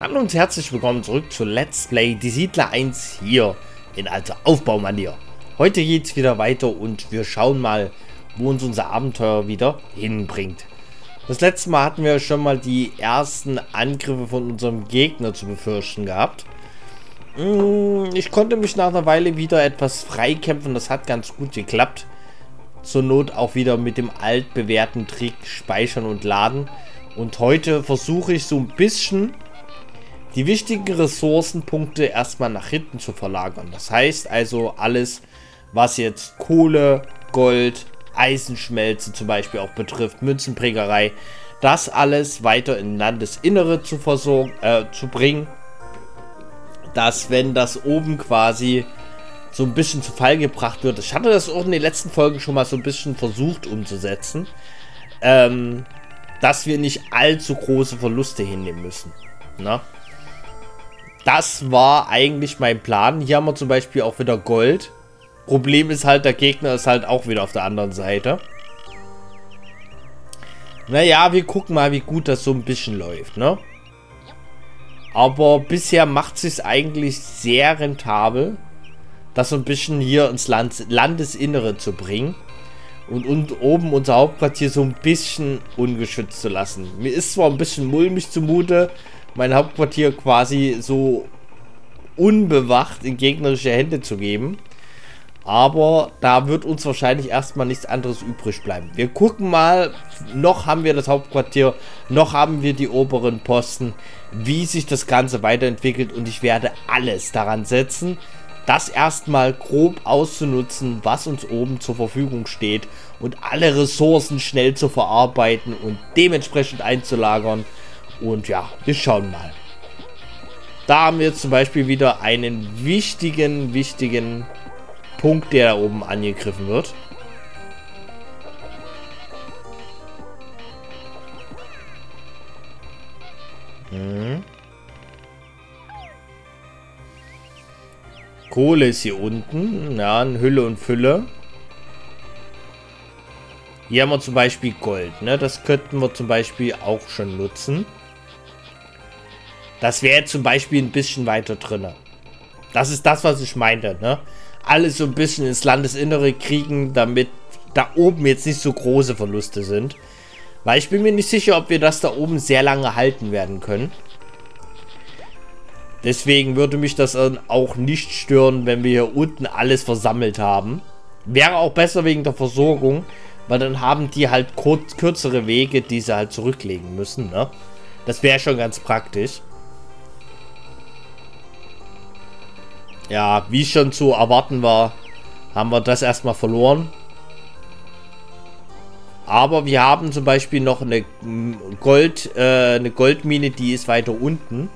Hallo und herzlich willkommen zurück zu Let's Play Die Siedler 1 hier in alter Aufbaumanier. Heute geht es wieder weiter und wir schauen mal, wo uns unser Abenteuer wieder hinbringt. Das letzte Mal hatten wir schon mal die ersten Angriffe von unserem Gegner zu befürchten gehabt. Hm, ich konnte mich nach einer Weile wieder etwas freikämpfen, das hat ganz gut geklappt. Zur Not auch wieder mit dem altbewährten Trick speichern und laden. Und heute versuche ich so ein bisschen die wichtigen Ressourcenpunkte erstmal nach hinten zu verlagern. Das heißt also alles, was jetzt Kohle, Gold, Eisenschmelze zum Beispiel auch betrifft, Münzenprägerei, das alles weiter in Landesinnere zu versorgen, äh, zu bringen, dass wenn das oben quasi so ein bisschen zu Fall gebracht wird, ich hatte das auch in den letzten Folgen schon mal so ein bisschen versucht umzusetzen, ähm, dass wir nicht allzu große Verluste hinnehmen müssen. Na? Das war eigentlich mein Plan. Hier haben wir zum Beispiel auch wieder Gold. Problem ist halt, der Gegner ist halt auch wieder auf der anderen Seite. Naja, wir gucken mal, wie gut das so ein bisschen läuft, ne? Aber bisher macht es sich eigentlich sehr rentabel, das so ein bisschen hier ins Land Landesinnere zu bringen. Und, und oben unser Hauptquartier so ein bisschen ungeschützt zu lassen. Mir ist zwar ein bisschen mulmig zumute, mein Hauptquartier quasi so unbewacht in gegnerische Hände zu geben. Aber da wird uns wahrscheinlich erstmal nichts anderes übrig bleiben. Wir gucken mal, noch haben wir das Hauptquartier, noch haben wir die oberen Posten, wie sich das Ganze weiterentwickelt. Und ich werde alles daran setzen, das erstmal grob auszunutzen, was uns oben zur Verfügung steht. Und alle Ressourcen schnell zu verarbeiten und dementsprechend einzulagern. Und ja, wir schauen mal. Da haben wir zum Beispiel wieder einen wichtigen, wichtigen Punkt, der da oben angegriffen wird. Hm. Kohle ist hier unten. Ja, in Hülle und Fülle. Hier haben wir zum Beispiel Gold. Ne? Das könnten wir zum Beispiel auch schon nutzen. Das wäre zum Beispiel ein bisschen weiter drin. Das ist das, was ich meinte, ne? Alles so ein bisschen ins Landesinnere kriegen, damit da oben jetzt nicht so große Verluste sind. Weil ich bin mir nicht sicher, ob wir das da oben sehr lange halten werden können. Deswegen würde mich das auch nicht stören, wenn wir hier unten alles versammelt haben. Wäre auch besser wegen der Versorgung, weil dann haben die halt kürzere Wege, die sie halt zurücklegen müssen, ne? Das wäre schon ganz praktisch. Ja, wie schon zu erwarten war, haben wir das erstmal verloren. Aber wir haben zum Beispiel noch eine, Gold, äh, eine Goldmine, die ist weiter unten.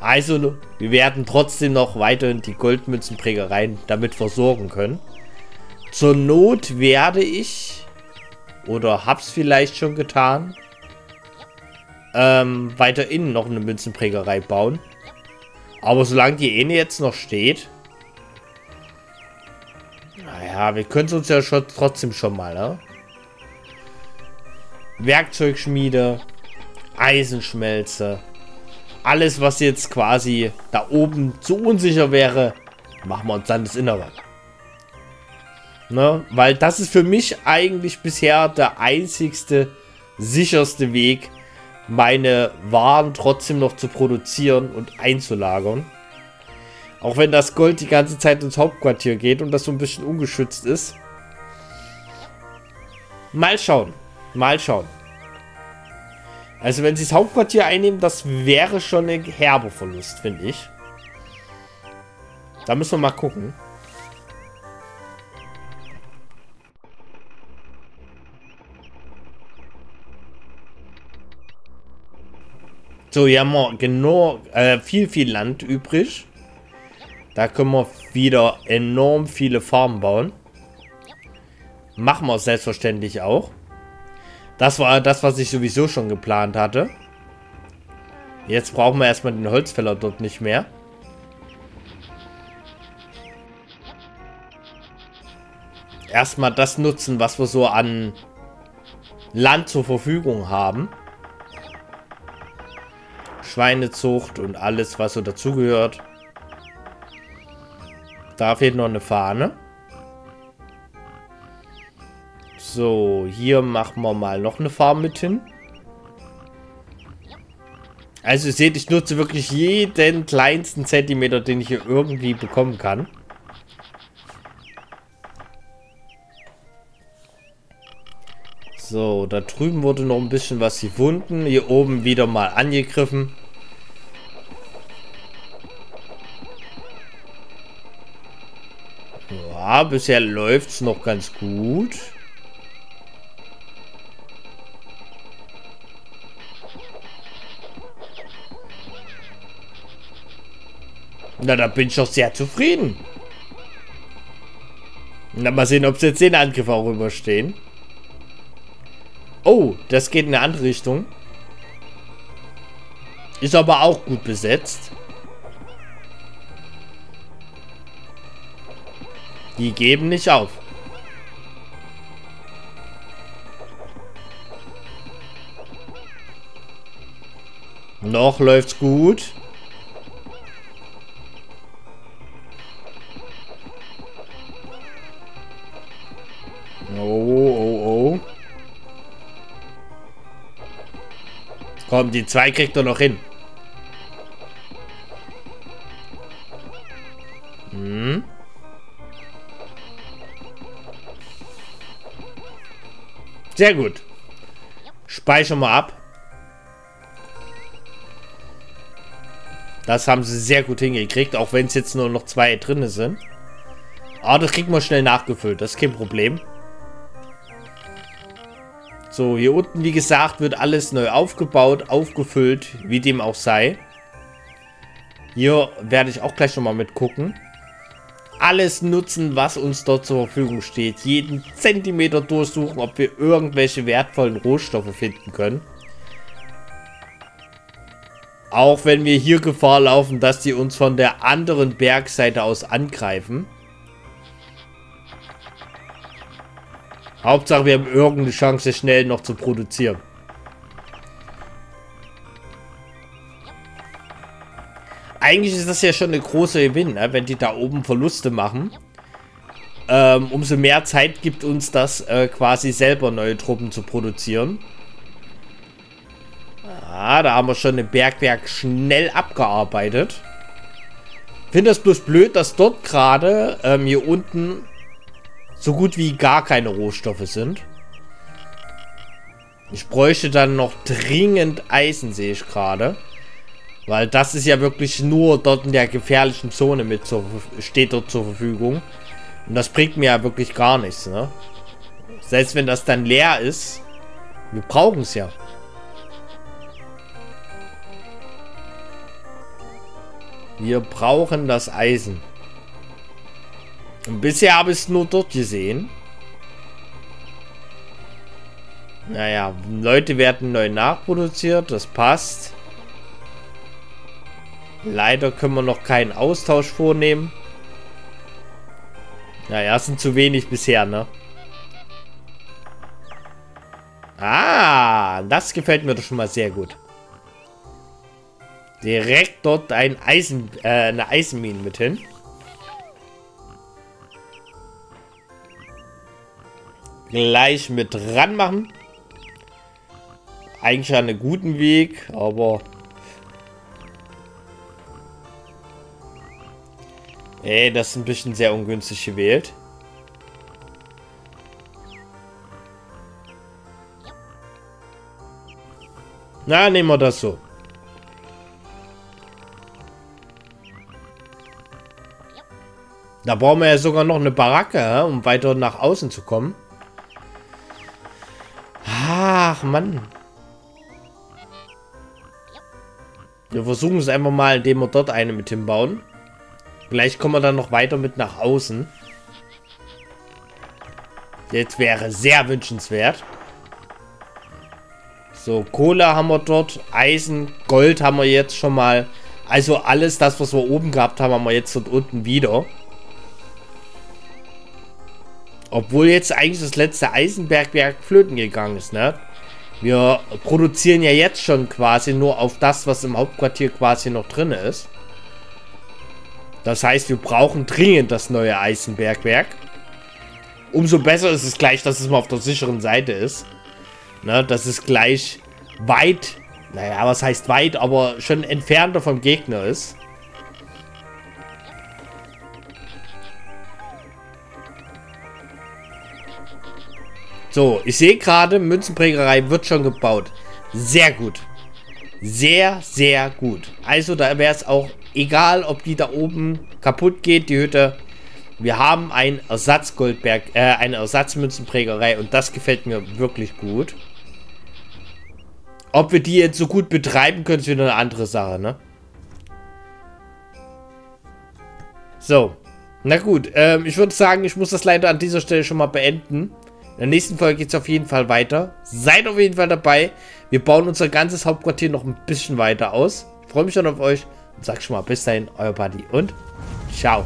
Also, wir werden trotzdem noch weiterhin die Goldmünzenprägereien damit versorgen können. Zur Not werde ich, oder hab's vielleicht schon getan, ähm, weiter innen noch eine Münzenprägerei bauen. Aber solange die Ene jetzt noch steht... Naja, wir können es uns ja schon, trotzdem schon mal, ne? Werkzeugschmiede, Eisenschmelze, alles, was jetzt quasi da oben zu unsicher wäre, machen wir uns dann das Innere. Ne? Weil das ist für mich eigentlich bisher der einzigste, sicherste Weg, meine Waren trotzdem noch zu produzieren und einzulagern. Auch wenn das Gold die ganze Zeit ins Hauptquartier geht und das so ein bisschen ungeschützt ist. Mal schauen. Mal schauen. Also wenn sie das Hauptquartier einnehmen, das wäre schon ein herber Verlust, finde ich. Da müssen wir mal gucken. So, hier haben wir genau äh, viel, viel Land übrig. Da können wir wieder enorm viele Farmen bauen. Machen wir selbstverständlich auch. Das war das, was ich sowieso schon geplant hatte. Jetzt brauchen wir erstmal den Holzfäller dort nicht mehr. Erstmal das nutzen, was wir so an Land zur Verfügung haben. Schweinezucht und alles, was so dazugehört. Da fehlt noch eine Fahne. So, hier machen wir mal noch eine Farm mit hin. Also ihr seht, ich nutze wirklich jeden kleinsten Zentimeter, den ich hier irgendwie bekommen kann. So, da drüben wurde noch ein bisschen was gefunden. Hier oben wieder mal angegriffen. Bisher läuft es noch ganz gut. Na, da bin ich doch sehr zufrieden. Na, mal sehen, ob sie jetzt den Angriff auch überstehen. Oh, das geht in eine andere Richtung. Ist aber auch gut besetzt. Die geben nicht auf. Noch läuft's gut. Oh, oh, oh. Komm, die zwei kriegt er noch hin. Sehr gut. Speichern wir ab. Das haben sie sehr gut hingekriegt, auch wenn es jetzt nur noch zwei drin sind. Aber das kriegt man schnell nachgefüllt, das ist kein Problem. So, hier unten, wie gesagt, wird alles neu aufgebaut, aufgefüllt, wie dem auch sei. Hier werde ich auch gleich nochmal mit gucken. Alles nutzen, was uns dort zur Verfügung steht. Jeden Zentimeter durchsuchen, ob wir irgendwelche wertvollen Rohstoffe finden können. Auch wenn wir hier Gefahr laufen, dass die uns von der anderen Bergseite aus angreifen. Hauptsache, wir haben irgendeine Chance, schnell noch zu produzieren. Eigentlich ist das ja schon eine große Gewinn, ne? wenn die da oben Verluste machen. Ähm, umso mehr Zeit gibt uns das äh, quasi selber neue Truppen zu produzieren. Ah, da haben wir schon ein Bergwerk schnell abgearbeitet. Finde das bloß blöd, dass dort gerade ähm, hier unten so gut wie gar keine Rohstoffe sind. Ich bräuchte dann noch dringend Eisen, sehe ich gerade. Weil das ist ja wirklich nur dort in der gefährlichen Zone mit zur, steht dort zur Verfügung. Und das bringt mir ja wirklich gar nichts, ne? Selbst wenn das dann leer ist, wir brauchen es ja. Wir brauchen das Eisen. Und bisher habe ich es nur dort gesehen. Naja, Leute werden neu nachproduziert, das passt. Leider können wir noch keinen Austausch vornehmen. Naja, es sind zu wenig bisher, ne? Ah, das gefällt mir doch schon mal sehr gut. Direkt dort ein Eisen, äh, eine Eisenmine mit hin. gleich mit ran machen. Eigentlich einen guten Weg, aber... Ey, das ist ein bisschen sehr ungünstig gewählt. Na, nehmen wir das so. Da brauchen wir ja sogar noch eine Baracke, um weiter nach außen zu kommen. Ach, Mann. Wir versuchen es einfach mal, indem wir dort eine mit hinbauen. Vielleicht kommen wir dann noch weiter mit nach außen. Jetzt wäre sehr wünschenswert. So, Kohle haben wir dort. Eisen, Gold haben wir jetzt schon mal. Also alles das, was wir oben gehabt haben, haben wir jetzt dort unten wieder. Obwohl jetzt eigentlich das letzte Eisenbergwerk flöten gegangen ist, ne? Wir produzieren ja jetzt schon quasi nur auf das, was im Hauptquartier quasi noch drin ist. Das heißt, wir brauchen dringend das neue Eisenbergwerk. Umso besser ist es gleich, dass es mal auf der sicheren Seite ist. Ne, dass es gleich weit, naja, was heißt weit, aber schon entfernter vom Gegner ist. So, ich sehe gerade, Münzenprägerei wird schon gebaut. Sehr gut. Sehr, sehr gut. Also da wäre es auch egal, ob die da oben kaputt geht, die Hütte. Wir haben ein Ersatzgoldberg, äh, eine Ersatzmünzenprägerei und das gefällt mir wirklich gut. Ob wir die jetzt so gut betreiben können, ist wieder eine andere Sache, ne? So. Na gut, ähm, ich würde sagen, ich muss das leider an dieser Stelle schon mal beenden. In der nächsten Folge geht es auf jeden Fall weiter. Seid auf jeden Fall dabei. Wir bauen unser ganzes Hauptquartier noch ein bisschen weiter aus. Ich freue mich schon auf euch sag schon mal bis dahin, euer Buddy und ciao.